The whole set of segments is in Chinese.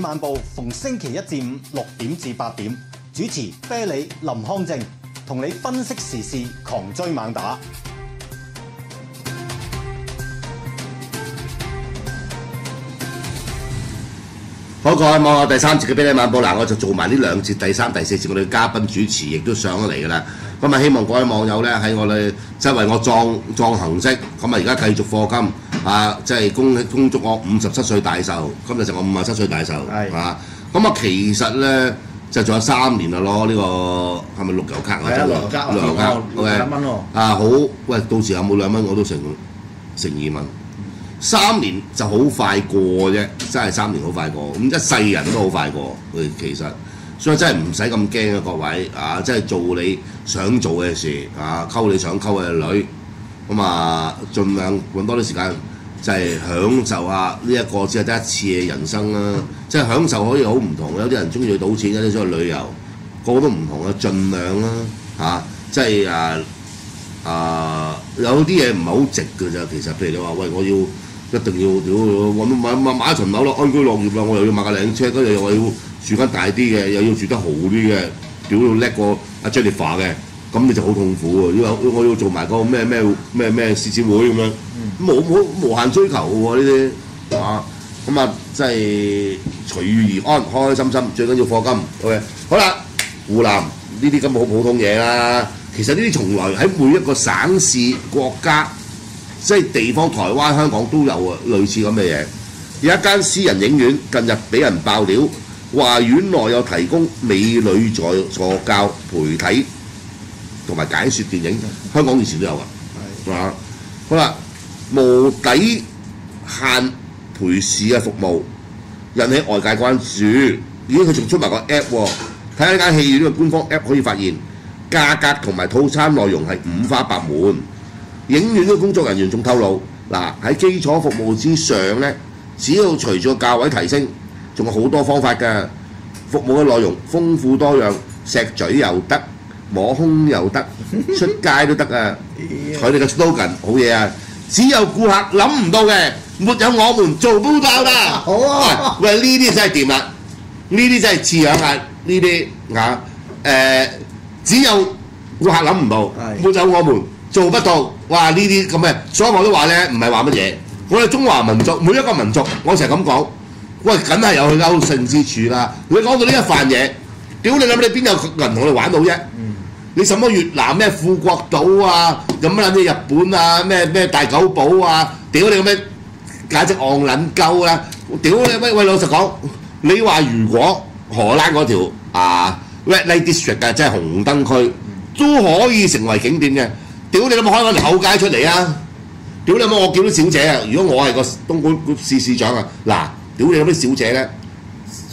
晚報逢星期一至五六點至八點，主持啤梨、林康正，同你分析時事，狂追猛打。好，各位網友第三节嘅《啤梨晚報》嗱，我就做埋呢兩節第三、第四節，我哋嘅嘉賓主持亦都上咗嚟㗎啦。咁啊，希望各位網友咧喺我哋即係為我壯壯行式，咁啊而家繼續課金啊，即係恭恭祝我五十七歲大壽，今日就我五十七歲大壽係啊。咁啊，其實咧就仲有三年啊，攞呢個係咪綠油卡啊？係啊綠油卡啊綠油卡六兩蚊喎啊好，喂，到時有冇兩蚊我都成成二蚊。三年就好快過啫，真係三年好快過，咁一世人都好快過。佢其實，所以真係唔使咁驚啊，各位啊，真係做你想做嘅事啊，溝你想溝嘅女，咁啊，盡量揾多啲時間，就係、享受下呢一個只係得一次嘅人生啦。即係享受可以好唔同，有啲人中意去賭錢，有啲中意去旅遊，個個都唔同啊，盡量啦嚇、即係啊。啊、有啲嘢唔係好值㗎咋，其實譬如你話喂，我要一定要屌揾買買買一層樓咯，安居樂業啦，我又要買架靚車，跟住又話要住間大啲嘅，又要住得豪啲嘅，屌要叻過阿 Jennifer 嘅，咁你就好痛苦喎。因為我要做埋個咩咩咩咩獅子會咁樣，冇冇無限追求喎呢啲啊，咁啊即係隨遇而安，開開心心，最緊要課金。OK，好啦，湖南呢啲咁好普通嘢啦。其實呢啲從來喺每一個省市國家，即係地方，台灣、香港都有啊，類似咁嘅嘢。有一間私人影院近日俾人爆料，話院內有提供美女助助教陪睇同埋解説電影，香港以前都有㗎。啊，好啦，無底限陪侍嘅服務引起外界關注，咦佢仲出埋個 app 喎，睇下呢間戲院嘅官方 app 可以發現。價格同埋套餐內容係五花八門。影院嘅工作人員仲透露，嗱喺基礎服務之上呢，只要隨住個價位提升，仲有好多方法㗎。服務嘅內容豐富多樣，錫嘴又得，摸胸又得，出街都得啊！佢哋嘅 slogan 好嘢啊！只有顧客諗唔到嘅，沒有我們做不到啦。好啊喂，呢啲真係掂啦，呢啲真係似樣啊！呢啲啊誒。只有顧客諗唔到，係沒有我們做不到。哇！呢啲咁嘅，所以我都話咧，唔係話乜嘢。我哋中華民族每一個民族，我成日咁講，喂，梗係有佢優勝之處啦。你講到呢一飯嘢，屌你諗你邊有人同你玩到啫？你什麼越南咩富國島啊，咁乜撚嘢日本啊，咩咩大久保啊，屌你咁咩，簡直戇撚鳩啦！屌你喂喂，老實講，你話如果荷蘭嗰條啊〜Red Light District 啊，即係紅燈區，都可以成為景點嘅。屌你諗開翻條後街出嚟啊！屌你諗我叫啲小姐啊！如果我係個東莞市市長啊，嗱，屌你諗啲小姐咧，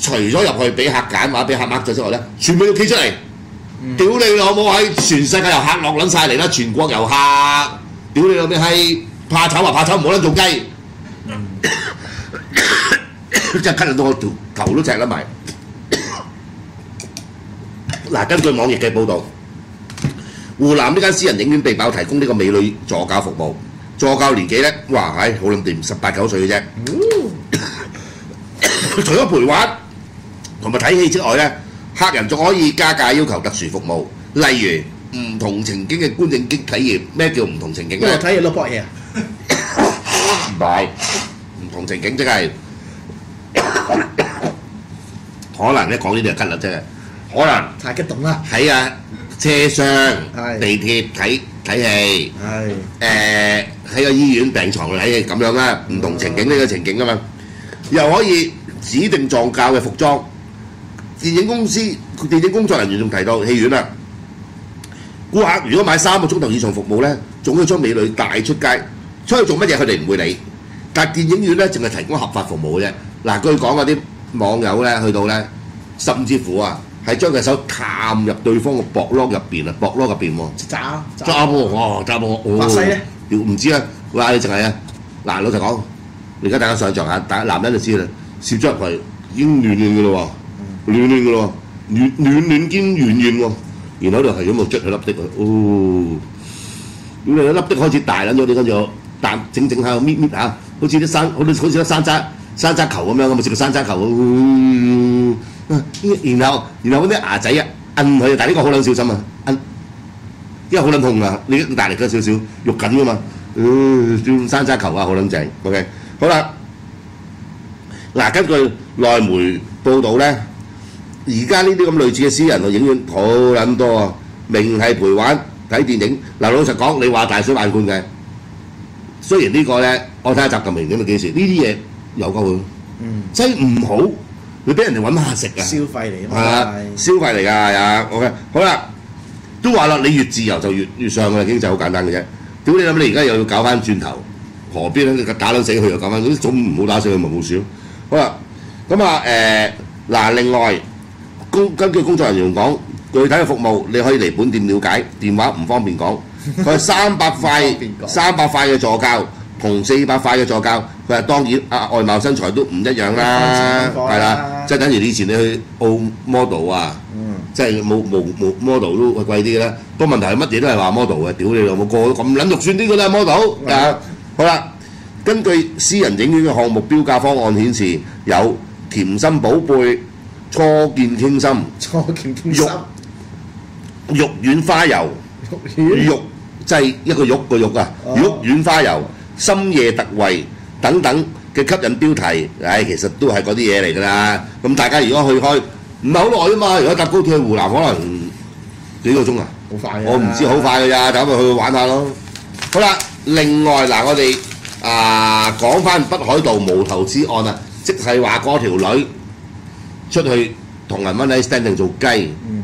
除咗入去俾客揀或者俾客掹咗之外咧，全部要企出嚟。屌你老母喺全世界遊客落撚晒嚟啦，全國遊客。屌你老味係怕醜啊怕醜，唔好撚做雞。真係咳到我條頭都赤甩埋。嗱，根據網易嘅報導，湖南呢間私人影院被爆提供呢個美女助教服務，助教年紀咧，哇，係好撚掂，十八九歲嘅啫。除咗陪玩同埋睇戲之外咧，客人仲可以加價要求特殊服務，例如唔同情景嘅觀影經體驗。咩叫唔同情景咧？睇嘢攞搏嘢啊！唔係唔同情景，即係可能咧講呢啲就吉啦啫。可能太激動啦，係啊車廂、係地鐵睇睇戲，係誒喺個醫院病床度睇戲咁樣啦，唔同情景呢個情景啊嘛，又可以指定撞教嘅服裝。電影公司電影工作人員仲提到戲院啊，顧客如果買三個鐘頭以上服務咧，仲可以將美女帶出街，出去做乜嘢佢哋唔會理。但係電影院咧淨係提供合法服務嘅啫。嗱，據講嗰啲網友咧去到咧，甚至乎啊係將隻手探入對方個膊窿入邊啊，膊窿入邊喎。渣揸波，哇！揸波，哦法西咧？屌唔知啊！哇！你淨係啊，嗱，老實講，你而家大家想象下，大家男人就知啦，攝咗入去已經暖暖嘅咯喎，暖暖嘅咯喎，暖暖暖兼軟軟喎，然後就係咁度捽佢粒的啊，哦！屌你粒的開始大撚咗，你跟住彈整整下搣搣下，好似啲山，好似好似啲山楂山楂球咁樣，咁咪食個山楂球，嗯然後然後嗰啲牙仔啊摁佢，但係呢個好撚小心啊，摁，因為好撚痛啊，你大力咗少少，肉緊噶嘛，嗯，叫山楂球啊，好撚正，OK，好啦，嗱，根據內媒報道咧，而家呢啲咁類似嘅私人嘅影院好撚多啊，明係陪玩睇電影，嗱老實講，你話大水漫灌嘅。雖然呢個咧，我睇下習近平點到幾時，呢啲嘢有鳩佢，嗯，即係唔好，你俾人哋揾下食啊，消費嚟啊嘛，係啊，消費嚟㗎係啊，OK，好啦，都話啦，你越自由就越越上嘅經濟好簡單嘅啫。屌你諗你而家又要搞翻轉頭，何必咧？你打撚死佢又搞翻，總唔好打死佢咪冇事咯。好啦，咁啊誒嗱，另外工根據工作人員講，具體嘅服務你可以嚟本店了解，電話唔方便講。佢係三百塊三百塊嘅助教同四百塊嘅助教，佢話當然啊外貌身材都唔一樣啦，係啦，即係等於以前你去澳 model 啊。嗯，即係冇冇冇 model 都貴啲嘅啦。不過問題係乜嘢都係話 model 嘅，屌你老母個個咁撚肉酸啲嘅啦 model 啊！好啦，根據私人影院嘅項目標價方案顯示，有甜心寶貝、初見傾心、初見傾心，肉丸花油、肉丸肉即係一個肉個肉啊，哦肉丸花油、深夜特惠等等嘅吸引標題，唉，其實都係嗰啲嘢嚟㗎啦。咁大家如果去開唔係好耐啊嘛，如果搭高鐵去湖南可能幾個鐘啊？好快啊！我唔知好快㗎咋，咁咪去玩下咯。好啦，另外嗱，我哋啊講翻北海道無頭之案啊，即係話嗰條女出去同人 one night standing 做雞，嗯，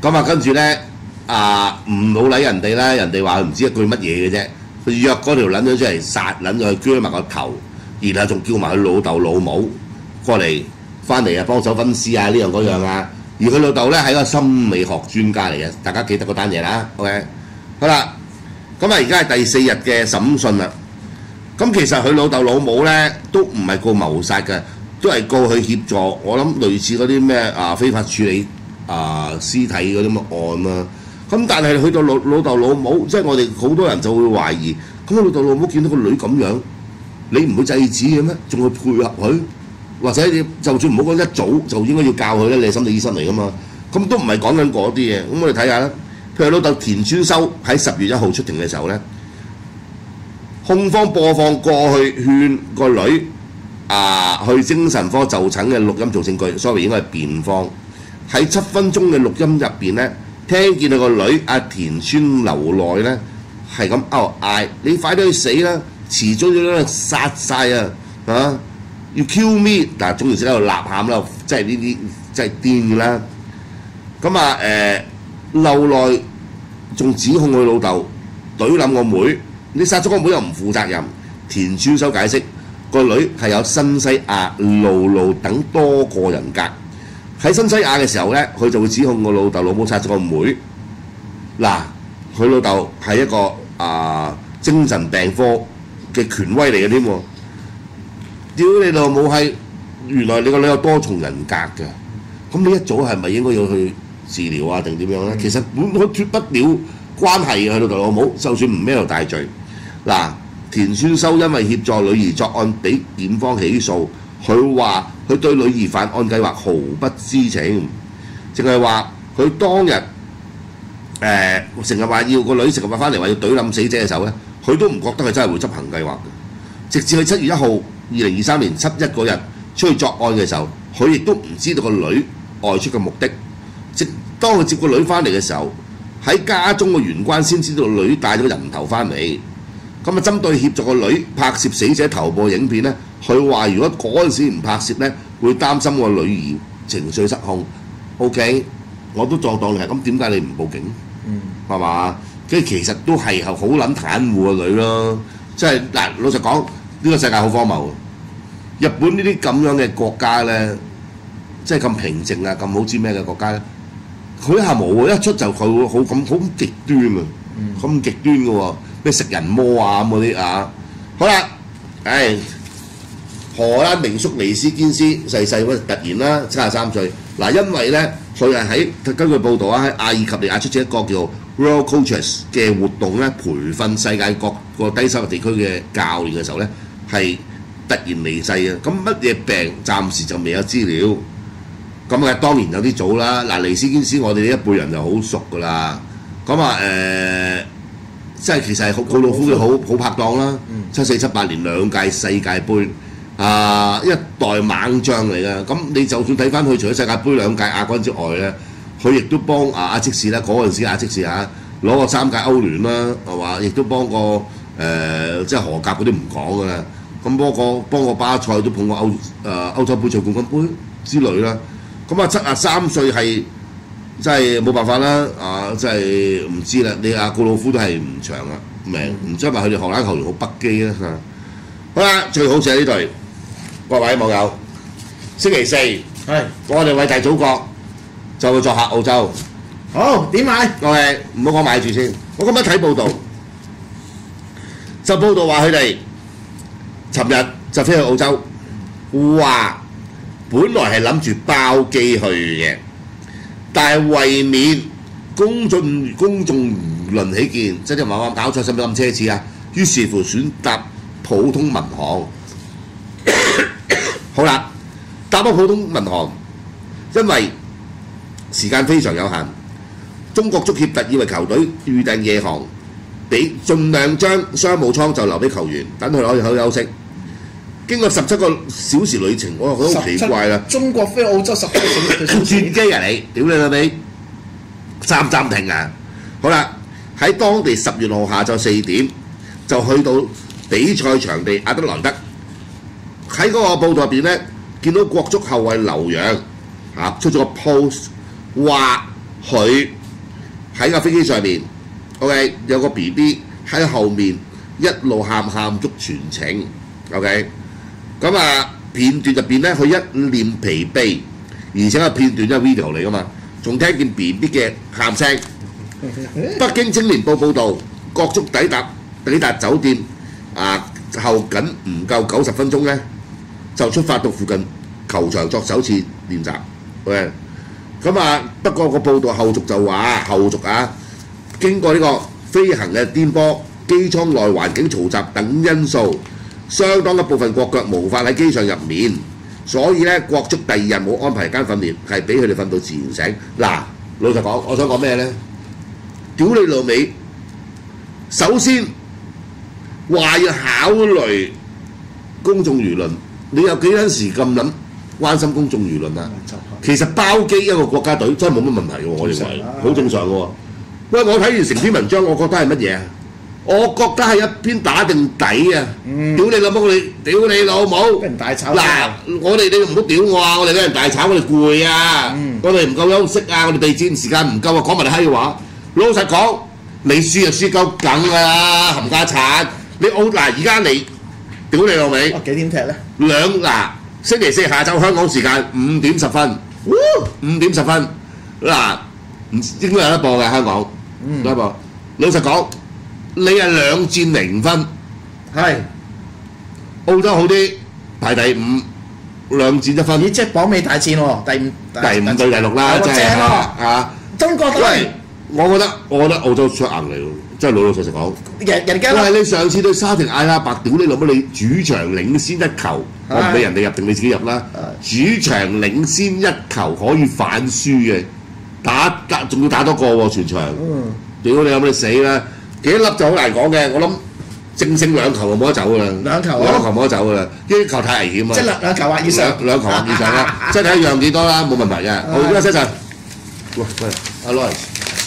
咁啊跟住咧啊唔老理人哋啦，人哋話佢唔知一句乜嘢嘅啫，佢約嗰條撚咗出嚟殺撚咗佢，鋸埋個頭，然後仲叫埋佢老豆老母過嚟翻嚟啊幫手分屍啊呢樣嗰樣啊。而佢老豆咧係一個心理學專家嚟嘅，大家記得嗰單嘢啦。OK，好啦，咁啊而家係第四日嘅審訊啦。咁其實佢老豆老母咧都唔係告謀殺嘅，都係告佢協助。我諗類似嗰啲咩啊非法處理啊屍體嗰啲咁嘅案啦。咁但係去到老老豆老母，即係我哋好多人就會懷疑，咁老豆老母見到個女咁樣，你唔會制止嘅咩？仲去配合佢？或者你就算唔好講一早就應該要教佢咧，你係心理醫生嚟噶嘛？咁都唔係講緊嗰啲嘢。咁我哋睇下啦，譬如老豆田川修喺十月一號出庭嘅時候咧，控方播放過去勸個女啊去精神科就診嘅錄音做證據，sorry 應該係辯方喺七分鐘嘅錄音入邊咧，聽見佢個女阿田村流內咧係咁拗嗌：你快啲去死啦！遲早要咧殺晒啊！啊！要 kill me，但係總言之喺度吶喊啦，即係呢啲即係癲㗎啦。咁啊誒，後來仲指控佢老豆懟冧個妹，你殺咗個妹又唔負責任。田村修解釋個女係有新西亞、路路等多個人格。喺新西亞嘅時候咧，佢就會指控個老豆老母殺咗個妹。嗱，佢老豆係一個啊、精神病科嘅權威嚟嘅添喎。屌你老母係，原來你個女有多重人格嘅，咁你一早係咪應該要去治療啊定點樣咧？其實本佢脱不了關係嘅，佢老豆老母，就算唔孭到大罪，嗱，田宣修因為協助女兒作案，俾檢方起訴，佢話佢對女兒犯案計劃毫不知情，淨係話佢當日誒成日話要個女成日話翻嚟話要懟冧死者嘅時候咧，佢都唔覺得佢真係會執行計劃。直至佢七月一號，二零二三年七一嗰日出去作案嘅時候，佢亦都唔知道個女外出嘅目的。直當佢接個女翻嚟嘅時候，喺家中嘅玄關先知道女帶咗個人頭翻嚟。咁啊，針對協助個女拍攝死者頭部影片咧，佢話如果嗰陣時唔拍攝咧，會擔心個女兒情緒失控。OK，我都作當你係咁，點解你唔報警？嗯，係嘛？跟住其實都係好撚袒護個女咯。即係嗱，老實講，呢、個世界好荒謬。日本呢啲咁樣嘅國家咧，即係咁平靜啊，咁好知咩嘅國家咧，佢一下冇喎，一出就佢會好咁好極端啊，咁、極端嘅喎，咩食人魔啊咁嗰啲啊。好啦，唉，荷蘭名宿尼斯堅斯逝世嗰突然啦，七十三歲。嗱，因為咧，佢係喺根據報道啊，喺阿爾及利亞出席一個叫 World Coaches 嘅活動咧，培訓世界各個低收入地區嘅教練嘅時候咧，係突然離世啊！咁乜嘢病暫時就未有資料。咁啊，當然有啲早啦。嗱，尼斯堅斯我哋呢一輩人就好熟噶啦。咁啊誒，即係其實係好告魯夫嘅好好拍檔啦。七四七八年兩屆世界盃啊，一代猛將嚟嘅。咁你就算睇翻佢除咗世界盃兩屆亞軍之外咧，佢亦都幫啊阿積士咧嗰陣時阿積士嚇攞過三屆歐聯啦，係嘛？亦都幫過誒、即係荷甲嗰啲唔講噶啦。咁幫過幫過巴塞都捧過歐誒、呃、歐洲杯賽冠軍杯之類啦。咁啊七啊三歲係真係冇辦法啦，啊真係唔知啦。你阿告魯夫都係唔長啊命，唔知係咪佢哋荷蘭球員好不羈啦嚇。好啦，最好就係呢隊，各位網友，星期四係我哋偉大祖國就會作客澳洲。好點買？我哋唔好講買住先。我今日睇報道，就報道話佢哋尋日就飛去澳洲，話本來係諗住包機去嘅，但係為免公眾公眾輿論起見，即係話話搞錯，使唔使咁奢侈啊？於是乎選搭普通民航。好啦，搭咗普通民航，因為時間非常有限。中國足協特意為球隊預訂夜航，俾盡量將商務艙就留俾球員，等佢可以好休息。經過十七個小時旅程，我覺得好奇怪啦！中國飛澳洲十七個小時轉機啊你，屌你老味，暫暫停啊！好啦，喺當地十月六號下晝四點就去到比賽場地阿德萊德，喺嗰個報道入邊咧，見到國足後衞劉洋嚇、出咗個 post 話佢喺架飛機上面，OK 有個 B B 喺後面一路喊喊足全程，OK。咁啊片段入邊咧，佢一臉疲憊，而且個片段都係 video 嚟噶嘛，仲聽見 B B 嘅喊聲。北京青年報報導，國足抵達抵達酒店啊後僅唔夠九十分鐘咧，就出發到附近球場作首次練習。喂，咁啊不過個報道後續就話後續啊，經過呢個飛行嘅顛簸、機艙內環境嘈雜等因素。相當一部分國腳無法喺機上入面，所以咧國足第二日冇安排間訓練，係俾佢哋瞓到自然醒。嗱，老實講，我想講咩咧？屌你老味！首先話要考慮公眾輿論，你有幾陣時咁諗關心公眾輿論啊？其實包機一個國家隊真係冇乜問題嘅喎，我認為好正常嘅喎。喂，我睇完成篇文章，我覺得係乜嘢啊？我覺得係一篇打定底啊！屌你老母你，屌你老母！俾人大炒嗱，我哋你唔好屌我啊！我哋俾人大炒，我哋攰啊！我哋唔夠休息啊！我哋備戰時間唔夠啊！講埋你閪話。老實講，你輸就輸夠梗㗎啦，冚家產！你澳嗱而家你屌你老味。哦，幾點踢咧？兩嗱星期四下晝香港時間五點十分，五點十分。嗱唔應該有得播嘅香港，有得播。老實講，你係兩戰零分。係，澳洲好啲，排第五，兩戰一分，咦，即係榜尾大戰喎，第五第五對第六啦，係喎即係正喎啊！中國隊喂，我覺得我覺得澳洲出硬嚟喎，真係老老實實講。人人家喂，你上次對沙特阿拉伯，屌你老母！你主場領先一球，我唔俾人哋入定你自己入啦。主場領先一球可以反輸嘅，打打仲要打多個喎全場。嗯屌你有冇你死啦！幾粒就好難講嘅，我諗正勝兩球就冇得走噶啦。兩球啊兩球冇得走噶啦，呢啲球太危險啊！即係兩兩球或以上兩兩球或以上啦，即係睇讓幾多啦，冇問題嘅。好，而家一陣。喂喂，阿 Lawrence。